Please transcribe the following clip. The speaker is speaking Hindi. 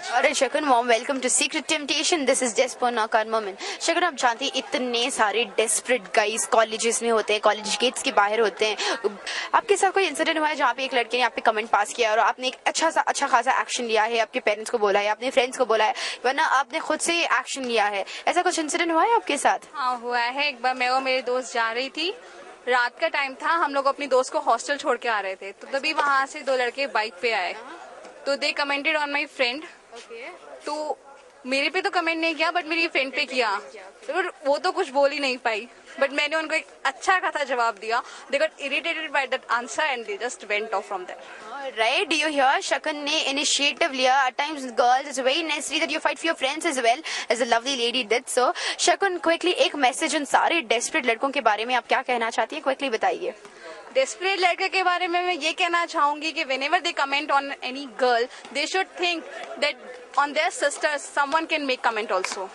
अरे Shakun mom welcome to Secret Temptation this is डेस्पोना moment Shakun, आप जानते हैं, इतने सारे डेस्परेट गाइस कॉलेजेस में होते हैं कॉलेज गेट्स के बाहर होते हैं। आपके साथ कोई इंसिडेंट हुआ है जहाँ पे एक लड़के ने आप कमेंट पास किया और आपने एक अच्छा सा अच्छा खासा एक्शन लिया है, आपके पेरेंट्स को बोला है अपने फ्रेंड्स को बोला है, वरना आपने खुद से एक्शन लिया है। ऐसा कुछ इंसिडेंट हुआ है आपके साथ? हाँ हुआ है। एक बार मैं और मेरे दोस्त जा रही थी। रात का टाइम था, हम लोग अपनी दोस्त को हॉस्टल छोड़ के आ रहे थे। तो तभी वहाँ से दो लड़के बाइक पे आए। तो they commented on my friend तो मेरे पे तो कमेंट नहीं किया बट मेरी फ्रेंड पे किया। तो वो तो कुछ बोल ही नहीं पाई। बट मैंने उनको एक अच्छा खासा जवाब दिया। They got irritated by that answer and they just went off from there right you hear Shakun ने इनिशिएटिव लिया। At times girls is very necessary that you fight for your friends as well as a lovely lady did so Shakun quickly एक मैसेज उन सारे डेस्परेट लड़कों के बारे में आप क्या कहना चाहती हैं? क्विकली बताइए। डेस्परेट लड़के के बारे में मैं ये कहना चाहूँगी कि whenever they comment on any girl they should think that on their sisters someone can make comment also.